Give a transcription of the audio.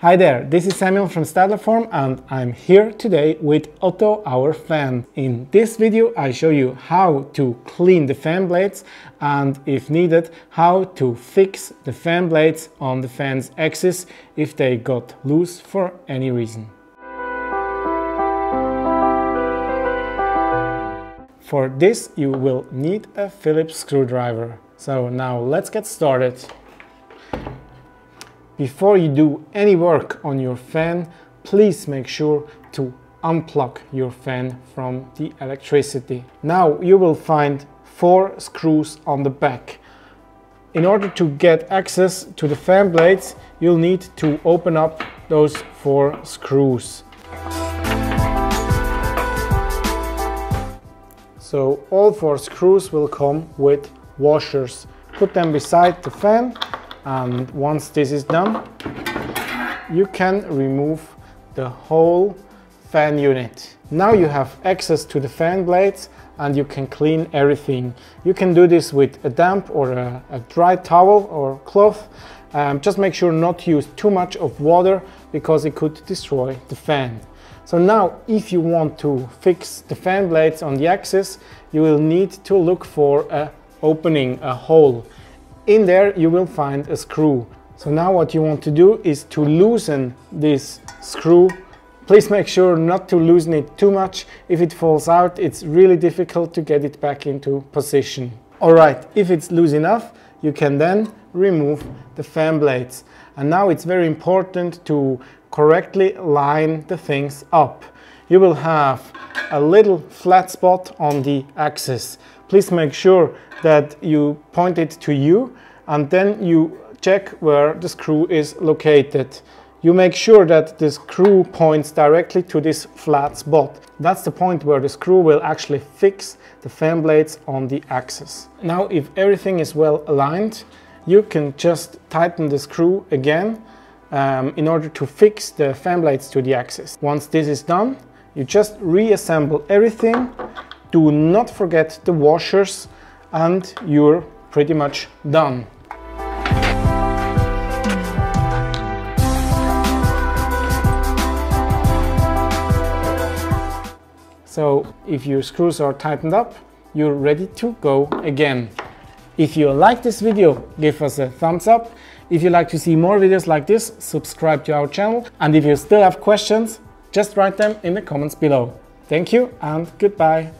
Hi there, this is Samuel from Stadler Form and I'm here today with Otto our fan. In this video I show you how to clean the fan blades and if needed how to fix the fan blades on the fan's axis if they got loose for any reason. For this you will need a Phillips screwdriver. So now let's get started. Before you do any work on your fan, please make sure to unplug your fan from the electricity. Now you will find four screws on the back. In order to get access to the fan blades, you'll need to open up those four screws. So all four screws will come with washers. Put them beside the fan and once this is done you can remove the whole fan unit. Now you have access to the fan blades and you can clean everything. You can do this with a damp or a, a dry towel or cloth. Um, just make sure not to use too much of water because it could destroy the fan. So now if you want to fix the fan blades on the axis, you will need to look for a opening, a hole. In there you will find a screw. So now what you want to do is to loosen this screw. Please make sure not to loosen it too much. If it falls out, it's really difficult to get it back into position. Alright, if it's loose enough, you can then remove the fan blades. And now it's very important to correctly line the things up. You will have a little flat spot on the axis please make sure that you point it to you and then you check where the screw is located. You make sure that the screw points directly to this flat spot. That's the point where the screw will actually fix the fan blades on the axis. Now if everything is well aligned, you can just tighten the screw again um, in order to fix the fan blades to the axis. Once this is done, you just reassemble everything do not forget the washers and you're pretty much done. So if your screws are tightened up, you're ready to go again. If you like this video, give us a thumbs up. If you'd like to see more videos like this, subscribe to our channel. And if you still have questions, just write them in the comments below. Thank you and goodbye.